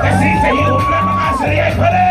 Kasi sa iyo na mga sarili pa rin!